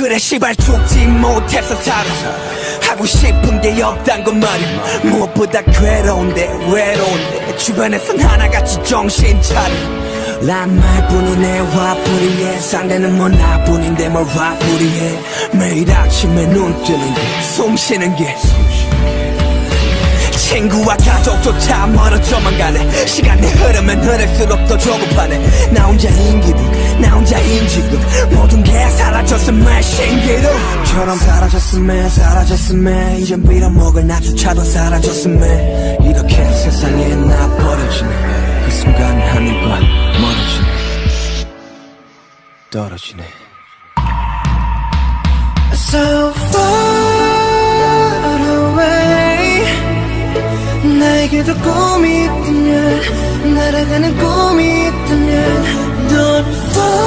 그래 시발 죽지 못해서 살아 하고 싶은 게 없단 건 말이야. 무엇보다 괴로운데 외로운데. 주변에선 하나같이 정신 차려. 난 말뿐이네 화풀이에 상대는 뭐 나뿐인데 뭘 화풀이해. 매일 아침에 눈 뜨는 게 숨 쉬는 게 친구와 가족조차 멀어져만 가네 시간이 흐르면 흐를수록 더 조급하네. 나 혼자인 기분 나 혼자인 지금 모든 게 사라졌음에 신기루처럼 사라졌음에 사라졌음에 이젠 빌어먹을 나조차도 사라졌음에 이렇게 세상에 나 버려지네. 그 순간 하늘과 멀어지네. 떨어지네. So far 나에게도 꿈이 있다면 날아가는 꿈이 있다면 Don't fall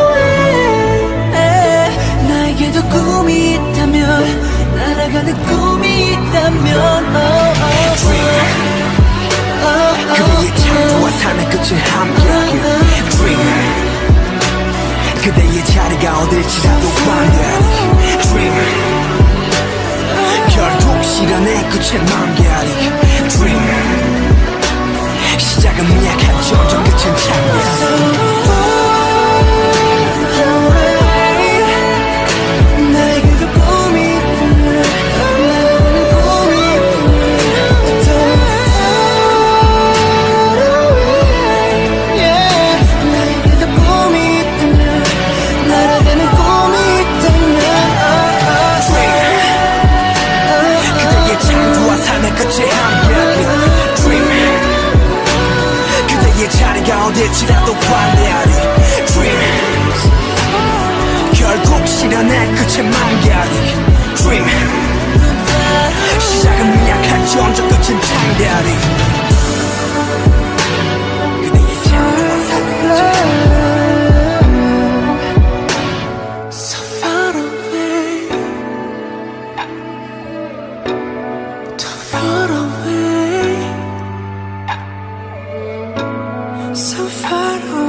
away 나에게도 꿈이 있다면 날아가는 꿈이 있다면 oh, oh, oh. 그대의 창조와 삶의 끝을 함께하길 Dream 그대의 자리가 어딜지라도 관대하리 Dream 결국 실현의 끝을 만개 가 어딜지라도 관대하리 Dream 결국 실현의 끝을 만개하리 Dream 시작은 미약할 지 언제 끝은 창대하리 So far away